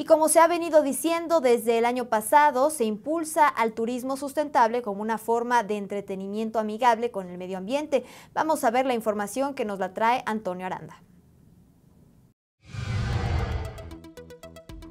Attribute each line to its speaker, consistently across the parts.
Speaker 1: Y como se ha venido diciendo desde el año pasado, se impulsa al turismo sustentable como una forma de entretenimiento amigable con el medio ambiente. Vamos a ver la información que nos la trae Antonio Aranda.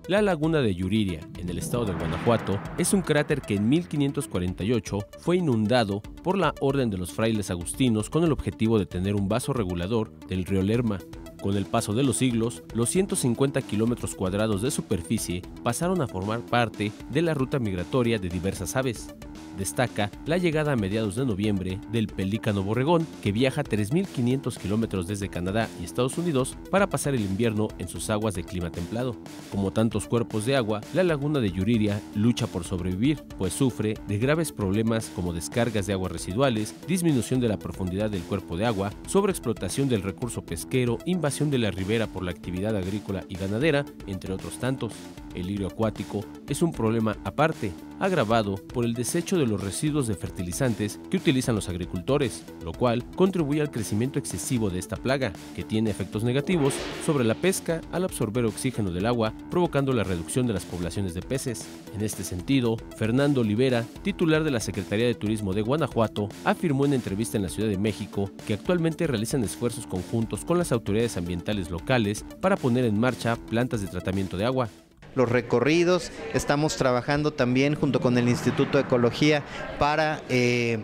Speaker 2: La laguna de Yuriria, en el estado de Guanajuato, es un cráter que en 1548 fue inundado por la Orden de los Frailes Agustinos con el objetivo de tener un vaso regulador del río Lerma. Con el paso de los siglos, los 150 kilómetros cuadrados de superficie pasaron a formar parte de la ruta migratoria de diversas aves destaca la llegada a mediados de noviembre del pelícano borregón, que viaja 3.500 kilómetros desde Canadá y Estados Unidos para pasar el invierno en sus aguas de clima templado. Como tantos cuerpos de agua, la laguna de Yuriria lucha por sobrevivir, pues sufre de graves problemas como descargas de aguas residuales, disminución de la profundidad del cuerpo de agua, sobreexplotación del recurso pesquero, invasión de la ribera por la actividad agrícola y ganadera, entre otros tantos. El lirio acuático es un problema aparte, agravado por el desecho de los residuos de fertilizantes que utilizan los agricultores, lo cual contribuye al crecimiento excesivo de esta plaga, que tiene efectos negativos sobre la pesca al absorber oxígeno del agua, provocando la reducción de las poblaciones de peces. En este sentido, Fernando Olivera, titular de la Secretaría de Turismo de Guanajuato, afirmó en entrevista en la Ciudad de México que actualmente realizan esfuerzos conjuntos con las autoridades ambientales locales para poner en marcha plantas de tratamiento de agua
Speaker 3: los recorridos. Estamos trabajando también junto con el Instituto de Ecología para, eh,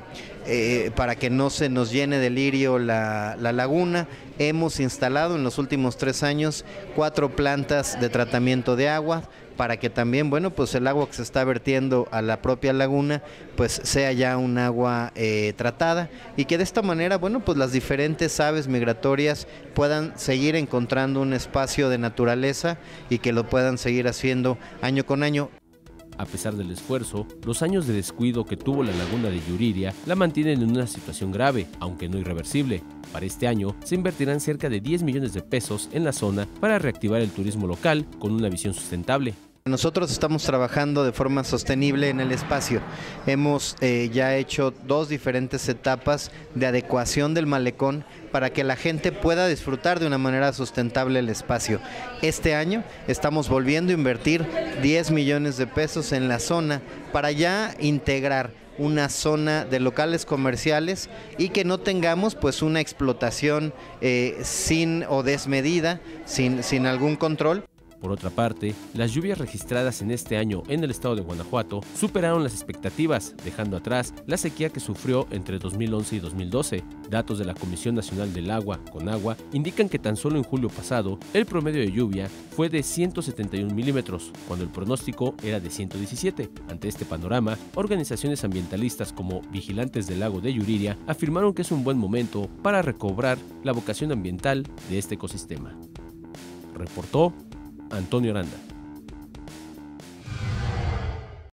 Speaker 3: eh, para que no se nos llene de lirio la, la laguna. Hemos instalado en los últimos tres años cuatro plantas de tratamiento de agua para que también, bueno, pues el agua que se está vertiendo a la propia laguna, pues sea ya un agua eh, tratada y que de esta manera, bueno, pues las diferentes aves migratorias puedan seguir encontrando un espacio de naturaleza y que lo puedan seguir haciendo año con año.
Speaker 2: A pesar del esfuerzo, los años de descuido que tuvo la laguna de Yuriria la mantienen en una situación grave, aunque no irreversible. Para este año se invertirán cerca de 10 millones de pesos en la zona para reactivar el turismo local con una visión sustentable.
Speaker 3: Nosotros estamos trabajando de forma sostenible en el espacio. Hemos eh, ya hecho dos diferentes etapas de adecuación del malecón para que la gente pueda disfrutar de una manera sustentable el espacio. Este año estamos volviendo a invertir 10 millones de pesos en la zona para ya integrar una zona de locales comerciales y que no tengamos pues una explotación eh, sin o desmedida, sin, sin algún control.
Speaker 2: Por otra parte, las lluvias registradas en este año en el estado de Guanajuato superaron las expectativas, dejando atrás la sequía que sufrió entre 2011 y 2012. Datos de la Comisión Nacional del Agua, con agua, indican que tan solo en julio pasado el promedio de lluvia fue de 171 milímetros, cuando el pronóstico era de 117. Ante este panorama, organizaciones ambientalistas como Vigilantes del Lago de Yuriria afirmaron que es un buen momento para recobrar la vocación ambiental de este ecosistema. Reportó Antonio Aranda.